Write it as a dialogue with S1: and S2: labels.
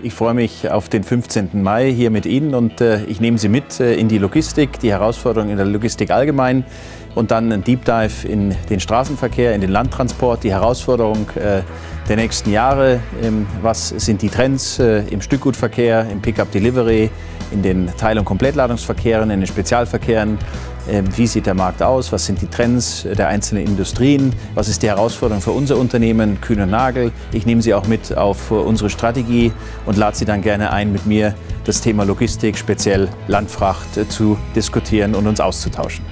S1: Ich freue mich auf den 15. Mai hier mit Ihnen und äh, ich nehme Sie mit äh, in die Logistik, die Herausforderungen in der Logistik allgemein und dann ein Deep Dive in den Straßenverkehr, in den Landtransport, die Herausforderung äh, der nächsten Jahre. Ähm, was sind die Trends im Stückgutverkehr, im Pickup Delivery, in den Teil- und Komplettladungsverkehren, in den Spezialverkehren? Ähm, wie sieht der Markt aus? Was sind die Trends der einzelnen Industrien? Was ist die Herausforderung für unser Unternehmen Kühn und Nagel? Ich nehme Sie auch mit auf unsere Strategie und lade Sie dann gerne ein, mit mir das Thema Logistik, speziell Landfracht, äh, zu diskutieren und uns auszutauschen.